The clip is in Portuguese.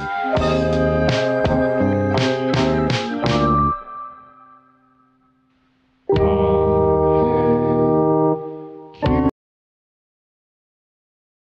Música